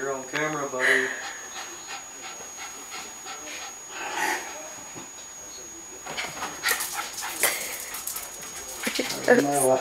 You're on camera, buddy. お前は。